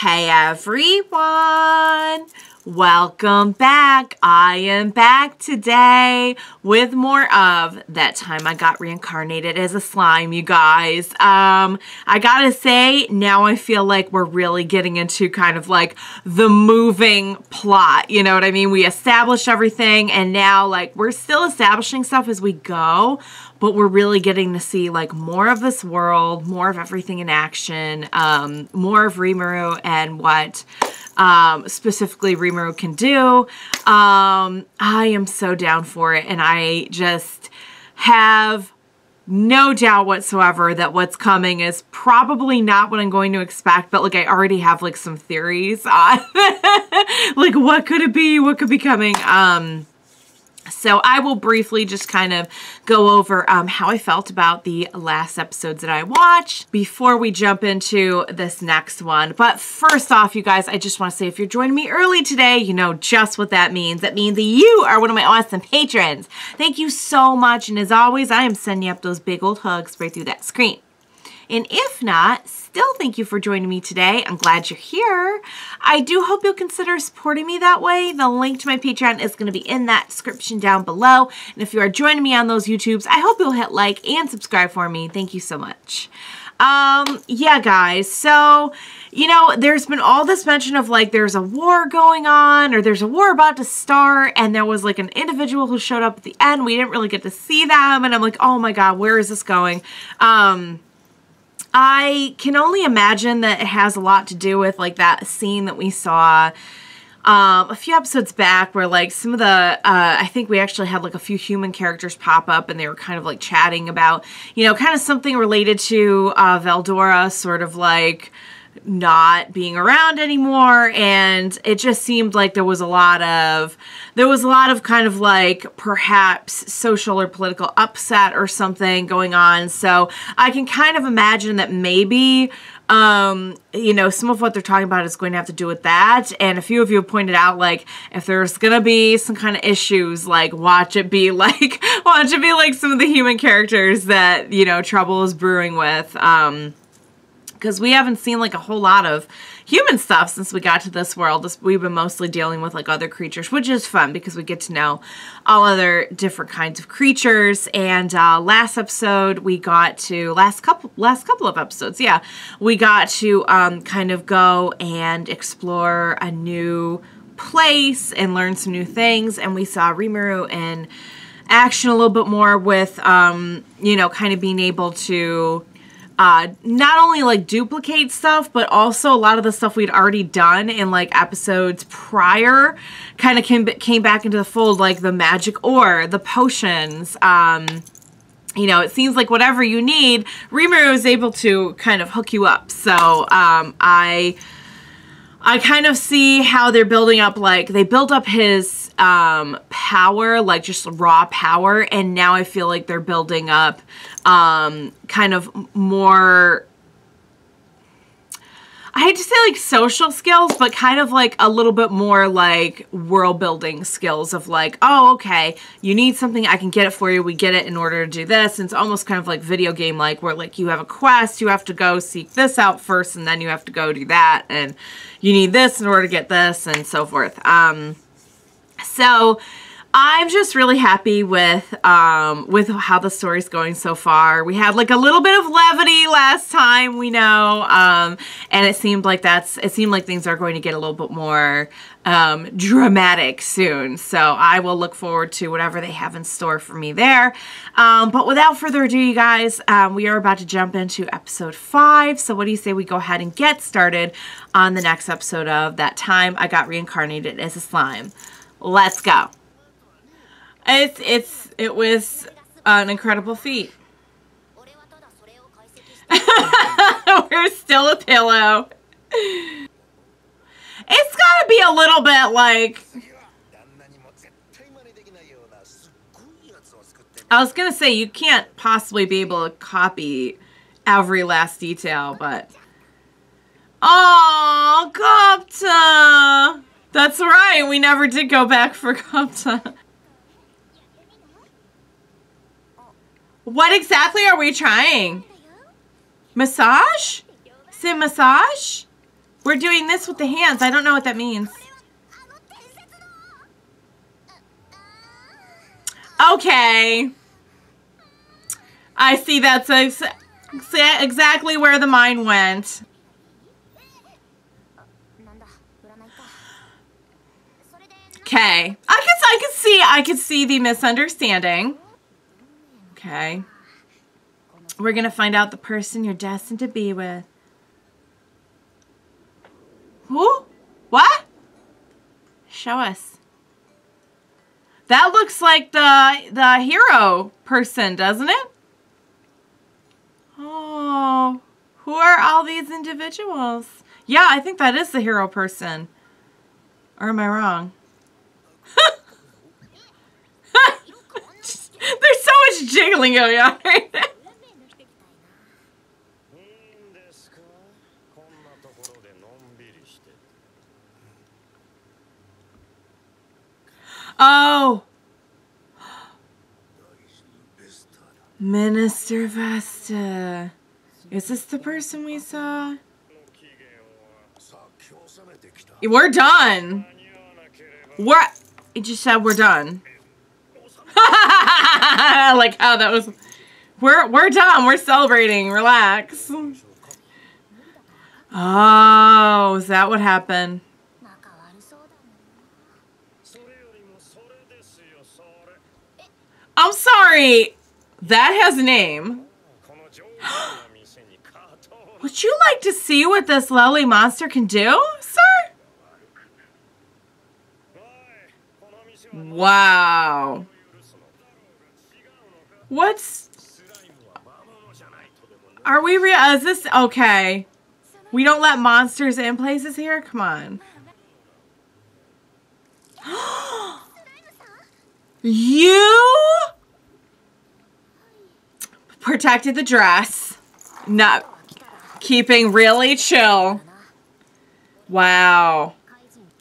Hey everyone! Welcome back. I am back today with more of that time I got reincarnated as a slime, you guys. Um, I gotta say, now I feel like we're really getting into kind of like the moving plot. You know what I mean? We established everything and now like we're still establishing stuff as we go, but we're really getting to see like more of this world, more of everything in action, um, more of Rimuru and what um, specifically Rimuru can do. Um, I am so down for it and I just have no doubt whatsoever that what's coming is probably not what I'm going to expect, but like I already have like some theories on like what could it be, what could be coming. Um, so I will briefly just kind of go over um, how I felt about the last episodes that I watched before we jump into this next one. But first off, you guys, I just want to say if you're joining me early today, you know just what that means. That means that you are one of my awesome patrons. Thank you so much. And as always, I am sending up those big old hugs right through that screen. And if not, still thank you for joining me today. I'm glad you're here. I do hope you'll consider supporting me that way. The link to my Patreon is going to be in that description down below. And if you are joining me on those YouTubes, I hope you'll hit like and subscribe for me. Thank you so much. Um, yeah, guys. So, you know, there's been all this mention of like there's a war going on or there's a war about to start and there was like an individual who showed up at the end. We didn't really get to see them and I'm like, "Oh my god, where is this going?" Um I can only imagine that it has a lot to do with like that scene that we saw um, a few episodes back where like some of the uh, I think we actually had like a few human characters pop up and they were kind of like chatting about you know kind of something related to uh, Veldora sort of like not being around anymore. And it just seemed like there was a lot of there was a lot of kind of like perhaps social or political upset or something going on. So i can kind of imagine that maybe um you know some of what they're talking about is going to have to do with that. And a few of you have pointed out like if there's gonna be some kind of issues like watch it be like watch it be like some of the human characters that you know trouble is brewing with. Um because we haven't seen like a whole lot of human stuff since we got to this world. We've been mostly dealing with like other creatures, which is fun because we get to know all other different kinds of creatures. And uh, last episode we got to last couple last couple of episodes, yeah, we got to um, kind of go and explore a new place and learn some new things. And we saw Rimuru in action a little bit more with, um, you know, kind of being able to uh, not only like duplicate stuff, but also a lot of the stuff we'd already done in like episodes prior kind of came, came back into the fold, like the magic ore, the potions, um, you know, it seems like whatever you need, Rimuru is able to kind of hook you up. So, um, I, I kind of see how they're building up, like, they built up his, um, power, like just raw power, and now I feel like they're building up, um, kind of more I hate to say like social skills, but kind of like a little bit more like world building skills of like, oh, okay, you need something, I can get it for you. We get it in order to do this. And it's almost kind of like video game like where like you have a quest, you have to go seek this out first, and then you have to go do that, and you need this in order to get this, and so forth. Um, so I'm just really happy with um, with how the story's going so far. We had like a little bit of levity last time, we know, um, and it seemed like that's it seemed like things are going to get a little bit more um, dramatic soon. So I will look forward to whatever they have in store for me there. Um, but without further ado, you guys, um, we are about to jump into episode five. So what do you say we go ahead and get started on the next episode of that time I got reincarnated as a slime? Let's go. It's it's it was an incredible feat. We're still a pillow. It's gotta be a little bit like I was gonna say you can't possibly be able to copy every last detail, but Oh, Gobta! That's right, we never did go back for Gobta. What exactly are we trying? Massage? Say massage? We're doing this with the hands. I don't know what that means. Okay. I see that's ex exactly where the mind went. Okay. I guess I could see I could see the misunderstanding. Okay. We're gonna find out the person you're destined to be with. Who? What? Show us. That looks like the the hero person, doesn't it? Oh, who are all these individuals? Yeah, I think that is the hero person. Or am I wrong? Jiggling going on right. Oh. Minister Vesta. Is this the person we saw? We're done. We're. It just said we're done. like how that was. We're we're done. We're celebrating. Relax. Oh, is that what happened? I'm sorry. That has a name. Would you like to see what this lovely monster can do, sir? Wow. What's... Are we real? Is this... Okay. We don't let monsters in places here? Come on. you protected the dress. Not keeping really chill. Wow.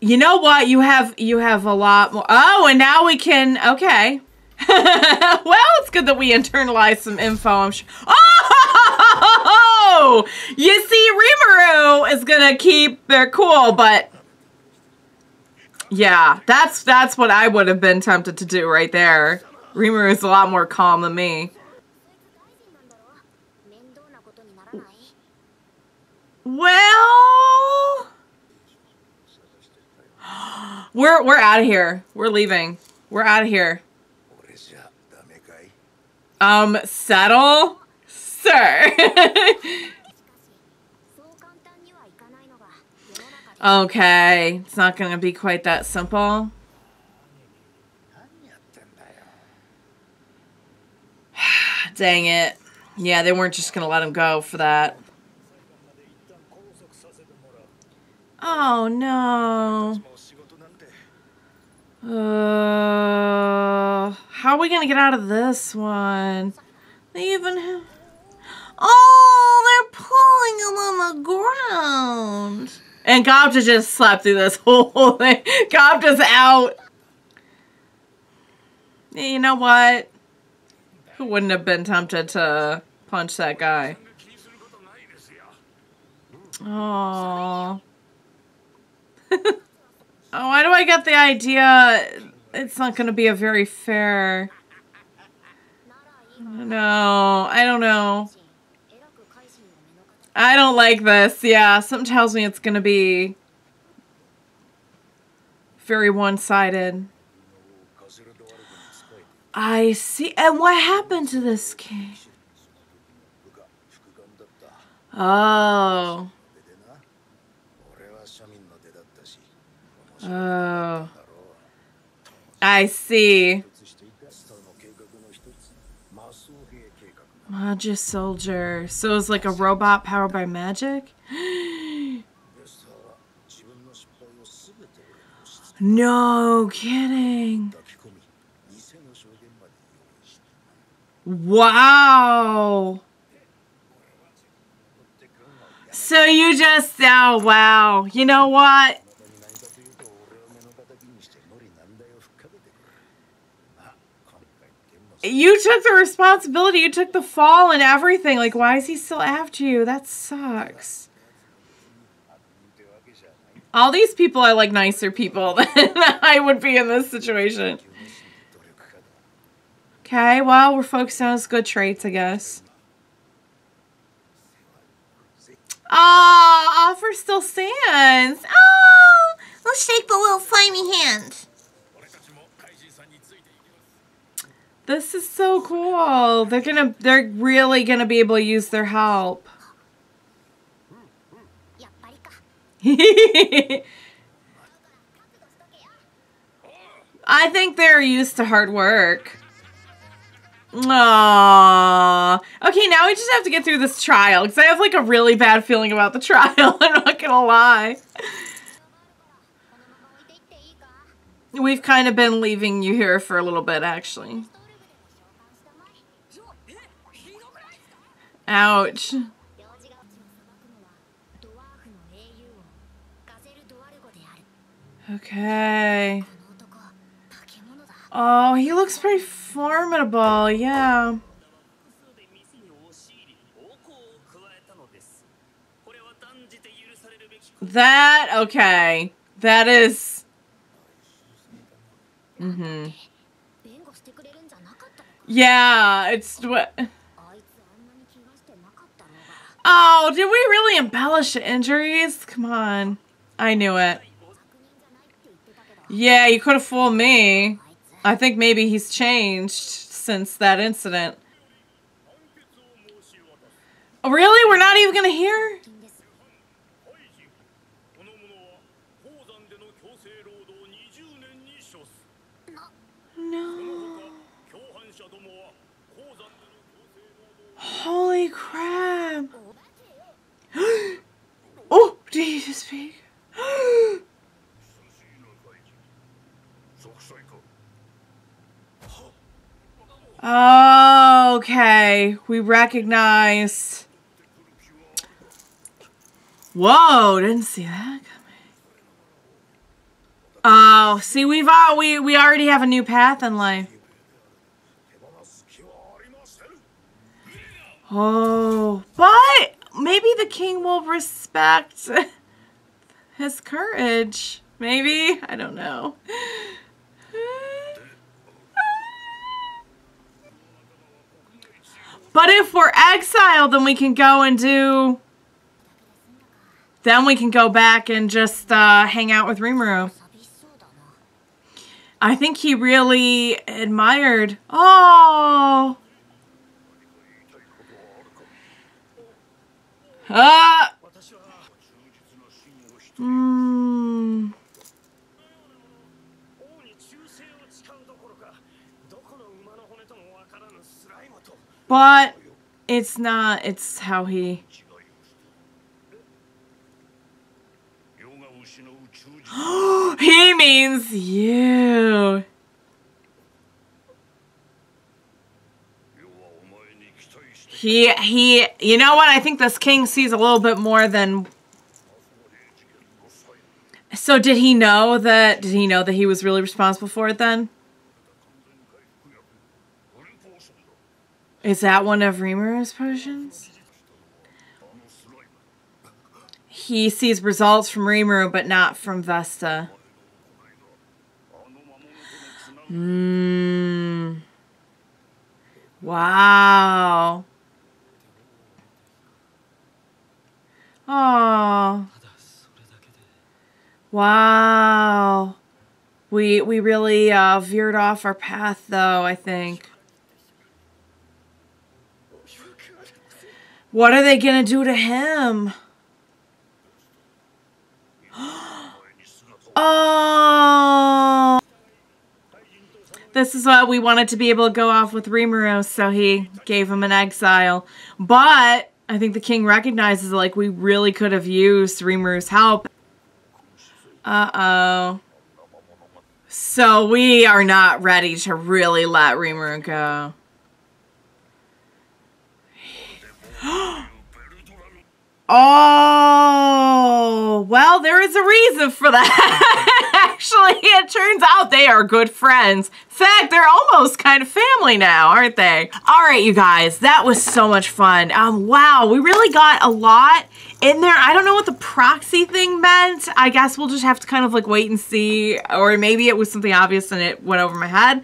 You know what? You have you have a lot more. Oh, and now we can. Okay. well, it's good that we internalized some info. I'm sure. Oh, you see, Rimuru is gonna keep their cool, but yeah, that's that's what I would have been tempted to do right there. Rimuru is a lot more calm than me. Well, we're we're out of here. We're leaving. We're out of here. Um, settle, sir. okay, it's not gonna be quite that simple. Dang it. Yeah, they weren't just gonna let him go for that. Oh no. Uh, how are we gonna get out of this one? They even have. Oh, they're pulling him on the ground. And Gobta just slept through this whole thing. Gobta's out. You know what? Who wouldn't have been tempted to punch that guy? Oh. oh, why do I get the idea it's not going to be a very fair... No, I don't know. I don't like this. Yeah, something tells me it's going to be very one-sided. I see. And what happened to this king? Oh. Oh. I see. Magic soldier. So it's like a robot powered by magic? no kidding. Wow. So you just, oh wow. You know what? You took the responsibility. You took the fall and everything. Like, why is he still after you? That sucks. All these people are like nicer people than I would be in this situation. Okay, well, we're focusing on his good traits, I guess. Oh, offer still stands. Oh, Let's take the little flamey hand. This is so cool. They're gonna they're really gonna be able to use their help. I think they're used to hard work. Aww. Okay, now we just have to get through this trial because I have like a really bad feeling about the trial. I'm not gonna lie. We've kind of been leaving you here for a little bit, actually. Ouch. Okay. Oh, he looks pretty formidable, yeah. That, okay. That is... Mm-hmm. Yeah, it's what. Oh, did we really embellish the injuries? Come on. I knew it. Yeah, you could have fooled me. I think maybe he's changed since that incident. Oh, really? We're not even going to hear? No. Holy crap. oh, did he just speak? okay. We recognize. Whoa, didn't see that Oh, see, we've all, we we already have a new path in life. Oh, but maybe the king will respect his courage. Maybe I don't know. But if we're exiled, then we can go and do. Then we can go back and just uh, hang out with Rimuru. I think he really admired. Oh. Ah. Mm. But it's not, it's how he he means you. He, he, you know what? I think this king sees a little bit more than... So did he know that, did he know that he was really responsible for it then? Is that one of Rimuru's potions? he sees results from Rimuru, but not from Vesta. Hmm. Wow. Oh. Wow. We we really uh, veered off our path, though. I think. What are they gonna do to him? Oh. This is why we wanted to be able to go off with Rimuru, so he gave him an exile. But I think the king recognizes like we really could have used Rimuru's help. Uh-oh. So we are not ready to really let Rimuru go. Oh, well, there is a reason for that. Actually, it turns out they are good friends. In fact, they're almost kind of family now, aren't they? All right, you guys, that was so much fun. Um, wow, we really got a lot in there. I don't know what the proxy thing meant. I guess we'll just have to kind of like wait and see, or maybe it was something obvious and it went over my head.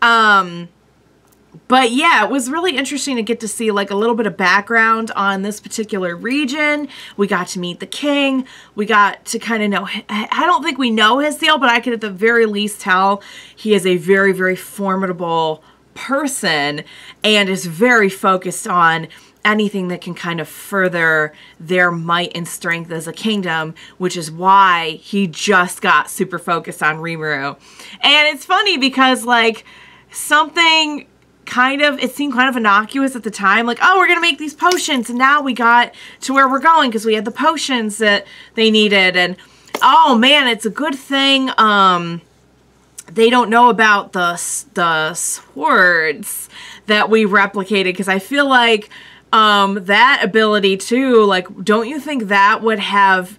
Um, but yeah, it was really interesting to get to see like a little bit of background on this particular region. We got to meet the king. We got to kind of know, I don't think we know his deal, but I could at the very least tell he is a very, very formidable person and is very focused on anything that can kind of further their might and strength as a kingdom, which is why he just got super focused on Rimuru. And it's funny because like something kind of it seemed kind of innocuous at the time like oh we're gonna make these potions. And now we got to where we're going because we had the potions that they needed. And oh man it's a good thing um they don't know about the the swords that we replicated because I feel like um that ability too like don't you think that would have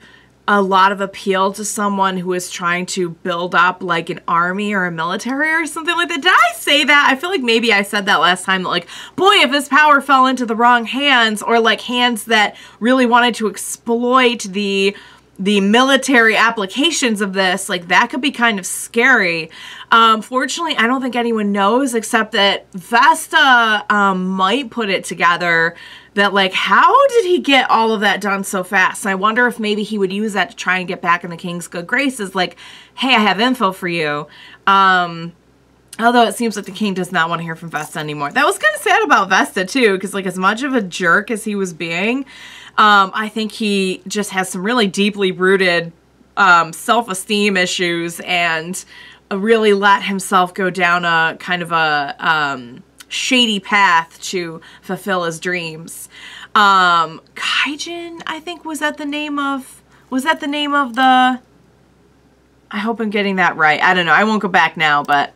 a lot of appeal to someone who is trying to build up like an army or a military or something like that. Did I say that? I feel like maybe I said that last time that like, boy, if this power fell into the wrong hands or like hands that really wanted to exploit the the military applications of this, like that could be kind of scary. Um, fortunately, I don't think anyone knows except that Vesta um, might put it together that like how did he get all of that done so fast? And i wonder if maybe he would use that to try and get back in the king's good graces like hey i have info for you. Um although it seems like the king does not want to hear from vesta anymore. That was kind of sad about vesta too because like as much of a jerk as he was being um i think he just has some really deeply rooted um self-esteem issues and really let himself go down a kind of a um shady path to fulfill his dreams. Um, Kaijin, I think, was that the name of, was that the name of the, I hope I'm getting that right. I don't know. I won't go back now, but,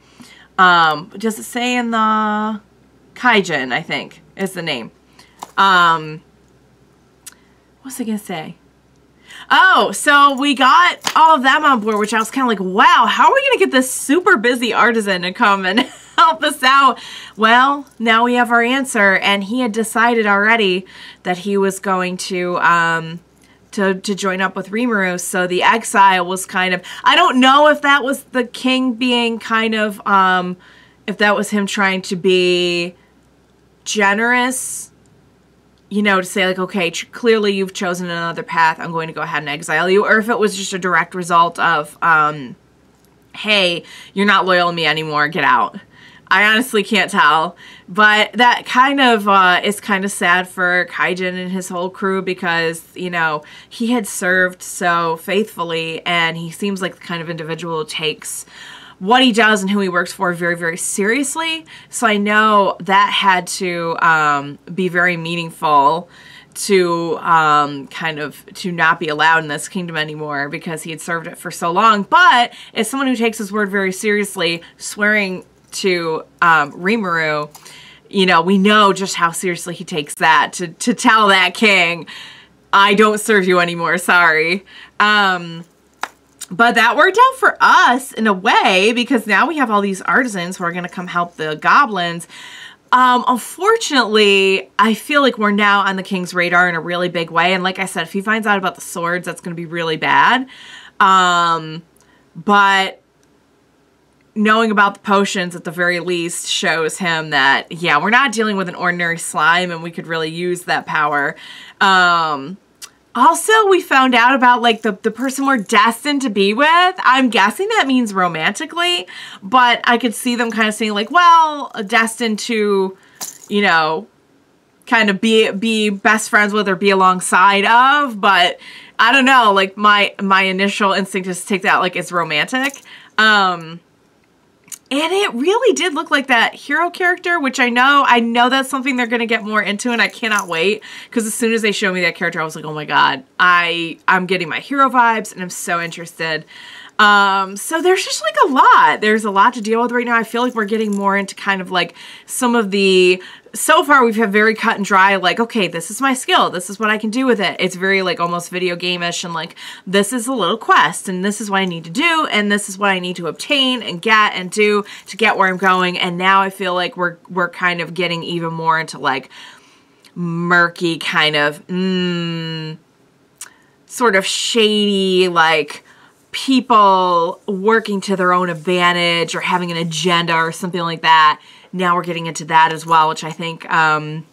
um, does it say in the, Kaijin, I think, is the name. Um, what's I going to say? Oh, so we got all of them on board, which I was kind of like, wow, how are we to get this super busy artisan to come and help us out? Well, now we have our answer, and he had decided already that he was going to, um, to, to join up with Rimuru. So the exile was kind of, I don't know if that was the king being kind of, um, if that was him trying to be generous you know, to say like, okay, clearly you've chosen another path. I'm going to go ahead and exile you. Or if it was just a direct result of, um, hey, you're not loyal to me anymore. Get out. I honestly can't tell. But that kind of uh, is kind of sad for Kaijin and his whole crew because, you know, he had served so faithfully and he seems like the kind of individual who takes what he does and who he works for very, very seriously. So I know that had to um, be very meaningful to um, kind of to not be allowed in this kingdom anymore because he had served it for so long. But as someone who takes his word very seriously, swearing to um, Rimuru, you know, we know just how seriously he takes that to, to tell that king, I don't serve you anymore, sorry. Um, but that worked out for us in a way because now we have all these artisans who are going to come help the goblins. Um, unfortunately, I feel like we're now on the king's radar in a really big way. And like I said, if he finds out about the swords, that's going to be really bad. Um, but knowing about the potions at the very least shows him that, yeah, we're not dealing with an ordinary slime and we could really use that power. Um, also, we found out about like the, the person we're destined to be with. I'm guessing that means romantically, but I could see them kind of saying like, well, destined to, you know, kind of be be best friends with or be alongside of, but I don't know, like my my initial instinct is to take that like it's romantic. Um and it really did look like that hero character, which I know, I know that's something they're going to get more into and I cannot wait because as soon as they showed me that character, I was like, oh my God, I, I'm getting my hero vibes and I'm so interested. Um, so there's just like a lot. There's a lot to deal with right now. I feel like we're getting more into kind of like some of the so far we've had very cut and dry like okay this is my skill this is what i can do with it it's very like almost video game-ish and like this is a little quest and this is what i need to do and this is what i need to obtain and get and do to get where i'm going and now i feel like we're we're kind of getting even more into like murky kind of mm, sort of shady, like people working to their own advantage or having an agenda or something like that. Now we're getting into that as well, which I think um,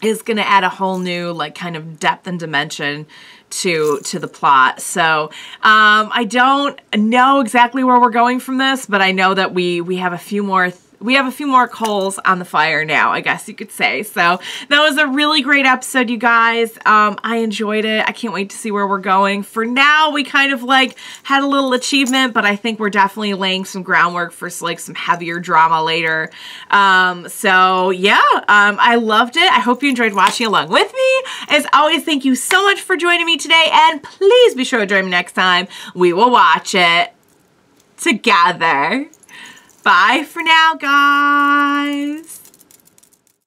is going to add a whole new like kind of depth and dimension to to the plot. So um, I don't know exactly where we're going from this, but I know that we we have a few more we have a few more coals on the fire now, I guess you could say. So that was a really great episode, you guys. Um, I enjoyed it. I can't wait to see where we're going. For now, we kind of like had a little achievement, but I think we're definitely laying some groundwork for like some heavier drama later. Um, so yeah, um, I loved it. I hope you enjoyed watching along with me. As always, thank you so much for joining me today, and please be sure to join me next time. We will watch it together. Bye for now, guys.